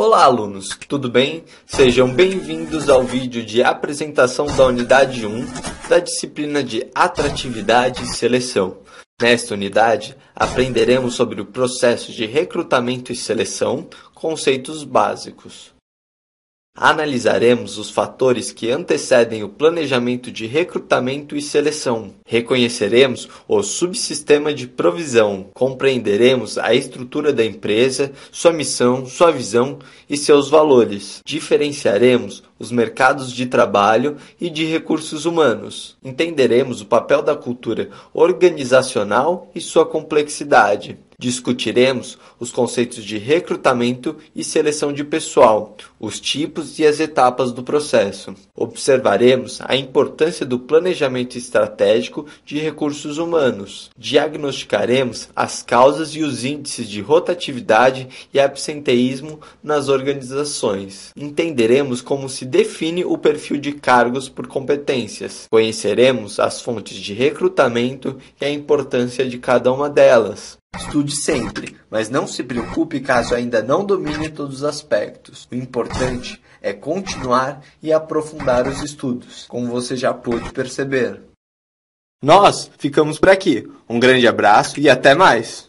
Olá, alunos, tudo bem? Sejam bem-vindos ao vídeo de apresentação da unidade 1 da disciplina de Atratividade e Seleção. Nesta unidade, aprenderemos sobre o processo de recrutamento e seleção, conceitos básicos. Analisaremos os fatores que antecedem o planejamento de recrutamento e seleção. Reconheceremos o subsistema de provisão. Compreenderemos a estrutura da empresa, sua missão, sua visão e seus valores. Diferenciaremos os mercados de trabalho e de recursos humanos. Entenderemos o papel da cultura organizacional e sua complexidade. Discutiremos os conceitos de recrutamento e seleção de pessoal, os tipos e as etapas do processo. Observaremos a importância do planejamento estratégico de recursos humanos. Diagnosticaremos as causas e os índices de rotatividade e absenteísmo nas organizações. Entenderemos como se define o perfil de cargos por competências. Conheceremos as fontes de recrutamento e a importância de cada uma delas. Estude sempre, mas não se preocupe caso ainda não domine todos os aspectos. O importante é continuar e aprofundar os estudos, como você já pôde perceber. Nós ficamos por aqui. Um grande abraço e até mais!